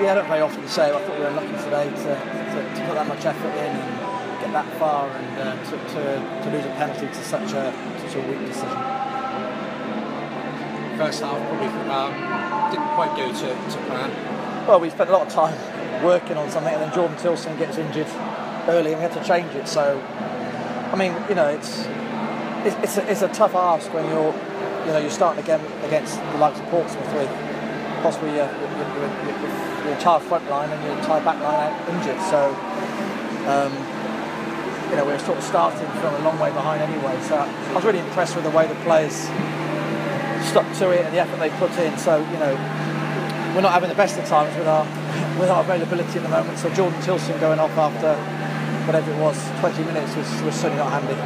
yeah, I don't very often say. I thought we were lucky today to, to, to put that much effort in and get that far, and uh, to, to, to lose a penalty to such a such a weak decision. First half probably um, didn't quite go to, to plan. Well, we spent a lot of time working on something, and then Jordan Tillson gets injured early, and we had to change it. So, I mean, you know, it's it's, it's, a, it's a tough ask when you're you know you're starting again against the likes of Portsmouth with possibly your, your, your, your, entire front line and your entire back line out injured. So, um, you know, we're sort of starting from a long way behind anyway. So I was really impressed with the way the players stuck to it and the effort they put in. So, you know, we're not having the best of times with our with our availability at the moment. So Jordan Tillson going off after whatever it was, 20 minutes was, was certainly not handy.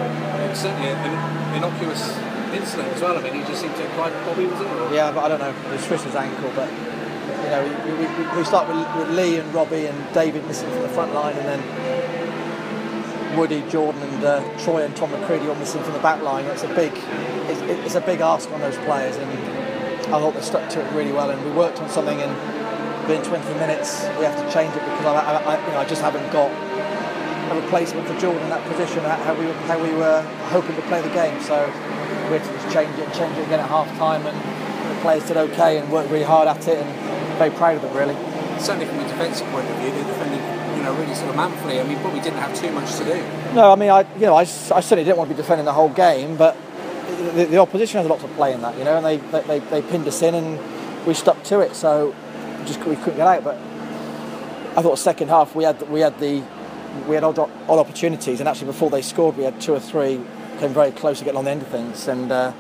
Certainly innocuous incident as well. I mean, he just seemed to quite Bobby, was it? Yeah, but I don't know. It was twisted his ankle, but you know, we, we, we start with, with, Lee and Robbie and David missing from the front line, and then Woody, Jordan, and uh, Troy and Tom McCready all missing from the back line. It's a big, it's, it's a big ask on those players, and I thought they stuck to it really well. And we worked on something, and within 20 minutes we have to change it because I, I, I you know, I just haven't got a replacement for Jordan in that position, how we how we were hoping to play the game. So we had to just change it, change it again at half time, and the players did okay and worked really hard at it, and very proud of them really. Certainly from a defensive point of view, they defended you know really sort of manfully. I mean, probably didn't have too much to do. No, I mean, I you know I, I certainly didn't want to be defending the whole game, but the, the opposition has a lot to play in that, you know, and they, they, they pinned us in and we stuck to it, so just we couldn't get out. But I thought second half we had we had the we had odd, odd opportunities, and actually before they scored, we had two or three came very close to getting on the end of things, and uh,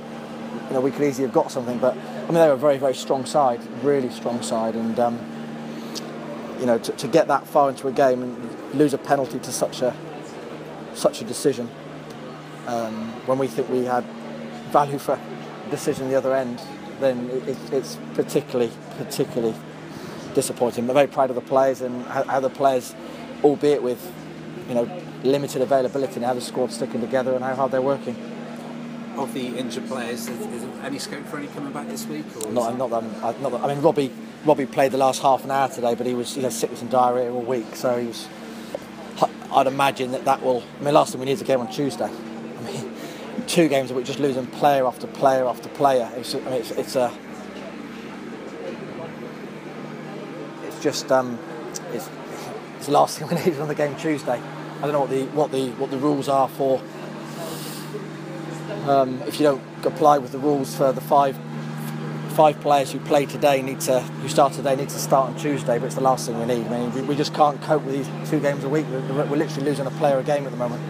you know we could easily have got something. But I mean, they were a very very strong side, really strong side, and um, you know to, to, get that far into a game and lose a penalty to such a such a decision um, when we think we had value for decision the other end, then it, it's particularly particularly disappointing. I'm very proud of the players and how the players, albeit with you know, limited availability and how the squad's sticking together and how hard they're working. Of the injured players, is, is there any scope for any coming back this week? Or not, not, that, not that, I mean, Robbie, Robbie played the last half an hour today, but he was he had sickness and diarrhea all week, so he was. I'd imagine that that will. I mean, last time we needed a game on Tuesday. I mean, two games we're just losing player after player after player. It's, I mean, it's, it's a. It's just um, it's, it's the last thing we needed on the game Tuesday. I don't know what the what the what the rules are for. Um, if you don't comply with the rules for the five five players who play today need to who start today need to start on Tuesday, but it's the last thing we need. I mean, we, we just can't cope with these two games a week. We're, we're literally losing a player a game at the moment.